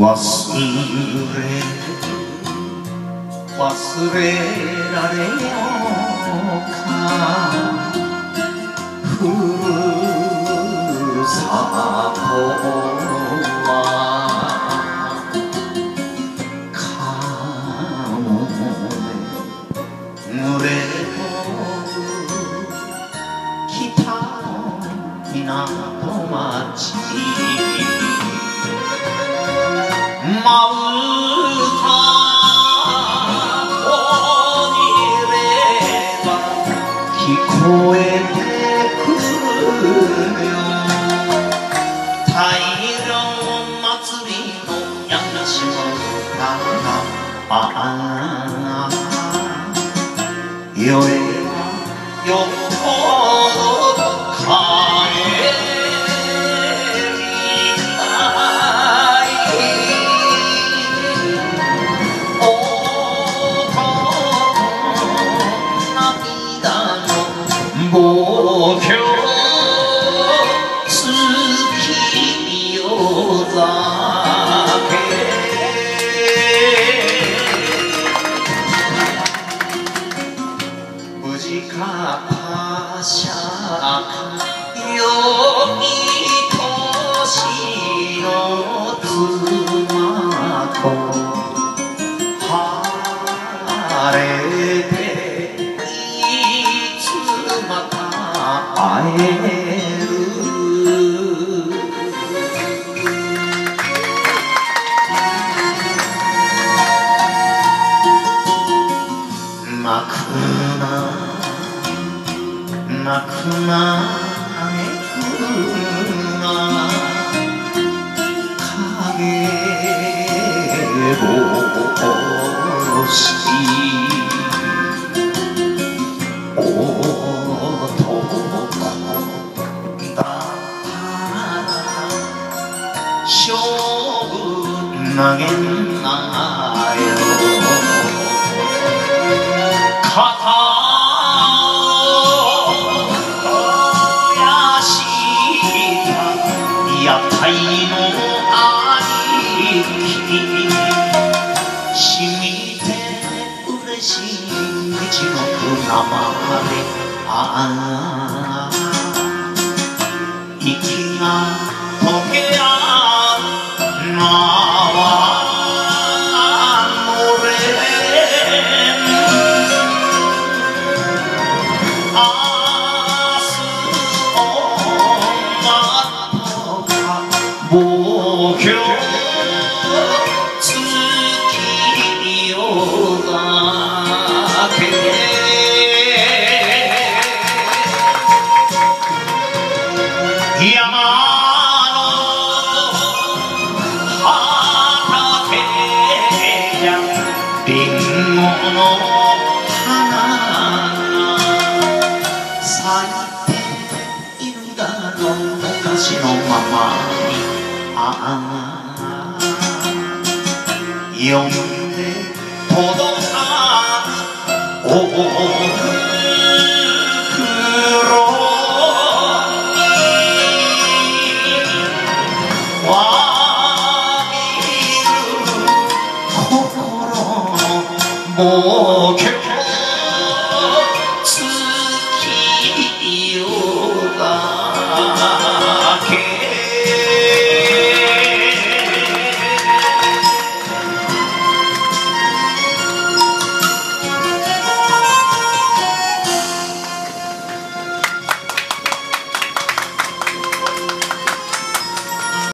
忘れ忘れられようか。ふるさとはか。もね濡れ北の港町舞うたをにれば聞こえてくるよ大量祭りのやみしの歌がああ酔えよ。他者よいとしの妻と。晴れていつまた会え投げんなよ肩を燃やし屋台の兄貴しみて嬉しい道のくなまでああ息が溶け合うの花が咲いているだろう昔のままにああ呼んで届かぬもう結構